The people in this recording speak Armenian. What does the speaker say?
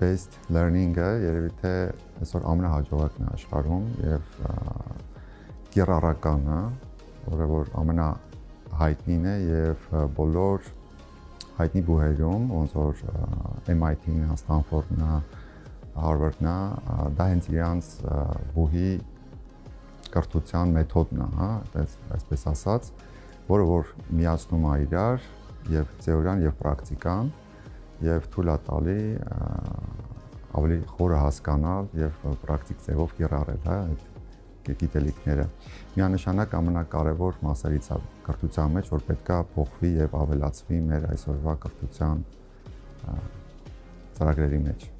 based learning-ը երևի թե այսօր ամենահաջողակն է աշխարհում եւ կիրառականը, որը որ ամենա հայտնին է եւ բոլոր հայտնի բուհերում, ոնց որ MIT-ն, Stanford-ն, Harvard-ն, դա հենց իրանց բուհի կրթության մեթոդն է, հա, այսպես ասած, որը որ միացնում է իրար եւ թեորիան եւ պրակտիկան եւ թույլ է տալի ավելի խորը հասկանալ եւ պրակտիկ ձևով կիրառել, հա, այդ գիտելիքները։ Միանշանակ ամենակարևոր մասերից է կրթության մեջ, որ պետքա փոխվի եւ ավելացվի մեր այսօրվա կրթության ծրագրերի մեջ։